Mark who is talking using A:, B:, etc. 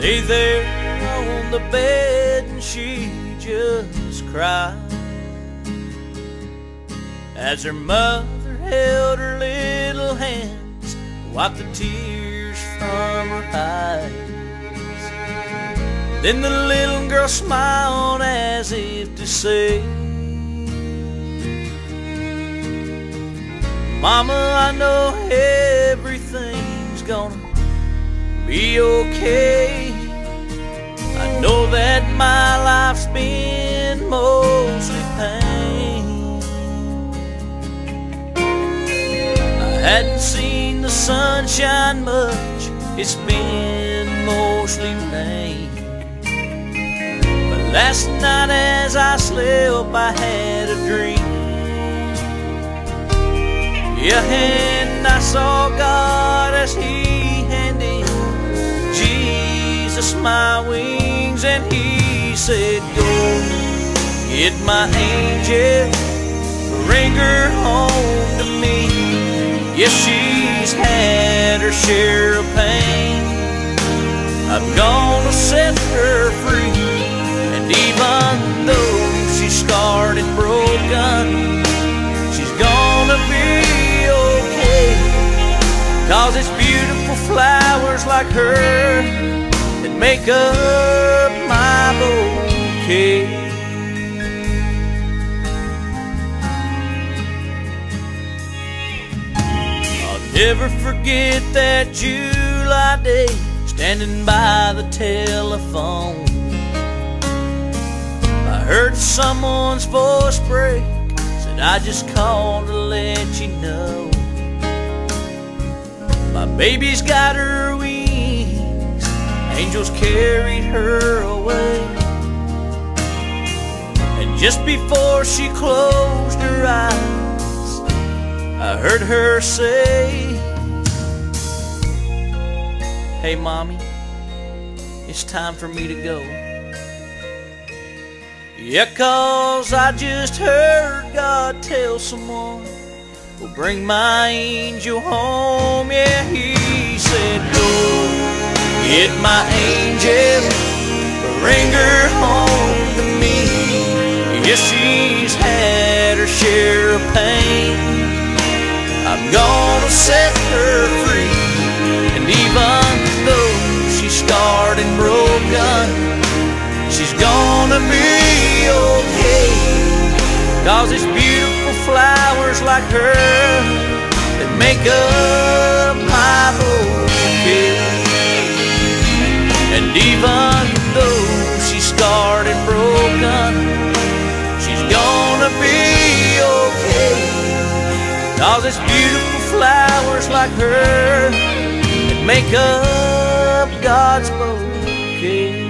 A: lay there on the bed and she just cried as her mother held her little hands, wiped the tears from her eyes. Then the little girl smiled as if to say, Mama, I know everything's gonna be okay. That my life's been mostly pain. I hadn't seen the sunshine much, it's been mostly rain. But last night as I slept, I had a dream. Yeah, and I saw God as He handed Jesus my and He said, Go get my angel, bring her home to me. Yes, she's had her share of pain. I'm gonna set her free, and even though she's scarred and broken, she's gonna be okay. Cause it's beautiful flowers like her that make up my bouquet. I'll never forget that July day standing by the telephone. I heard someone's voice break, said I just called to let you know. My baby's got her angels carried her away. And just before she closed her eyes, I heard her say, Hey, mommy, it's time for me to go. Yeah, cause I just heard God tell someone, Well, bring my angel home. Yeah, get my angel, bring her home to me. Yes, she's had her share of pain. I'm gonna set her free. And even though she's scarred and broken, she's gonna be okay. Cause it's beautiful flowers like her that make up Cause beautiful flowers like her that make up God's bouquet.